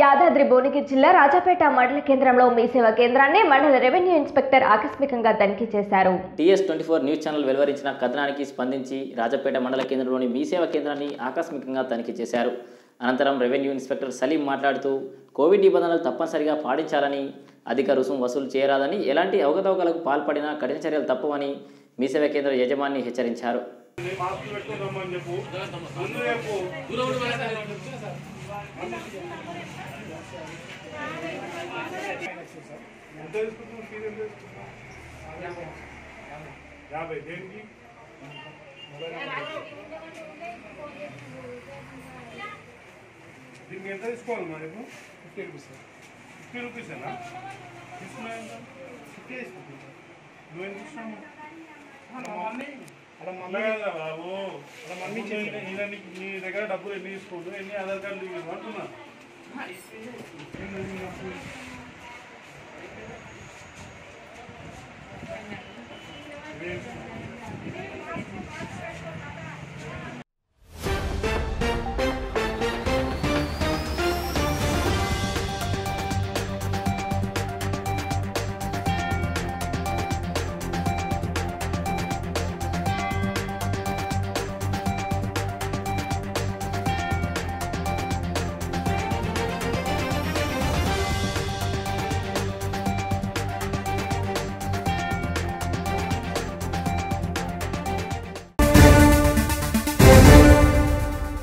యాదాద్రి భువనగిరి జిల్లా రాజాపేట మండల కేంద్రంలో మీ సేవా కేంద్రాన్ని మండల రెవెన్యూ ఇన్స్పెక్టర్ ఆకస్మికంగా తనిఖీ చేశారు. TS twenty four news channel వెలువరించిన కథనానికి స్పందించి రాజపేట మండల కేంద్రంలోని మీ సేవ కేంద్రాన్ని ఆకస్మికంగా తనిఖీ చేశారు. అనంతరం రెవెన్యూ ఇన్స్పెక్టర్ సలీం మాట్లాడుతూ కోవిడ్ నిబంధనలు తప్పనిసరిగా పాటించాలని అధిక రుసుము వసూలు చేయరాదని ఎలాంటి అవకతవకలకు పాల్పడినా కఠిన చర్యలు తప్పవని మీ సేవ కేంద్ర యజమాని హెచ్చరించారు. ఎంత ఫీజు ఎంత యాభై దేనికి దీనికి ఎంత తీసుకోవాలి మరి ఇప్పుడు ఫిఫ్టీ రూపీస్ ఫిఫ్టీ రూపీసేనా తీసుకున్నా ఫిఫ్టీ తీసుకుంటున్నా నువ్వేం మమ్మీ బాబు. అక్కడ మమ్మీ చేయండి నీ దగ్గర డబ్బులు ఎన్ని తీసుకోదు ఎన్ని ఆధార్ కార్డు అంటున్నా. Thank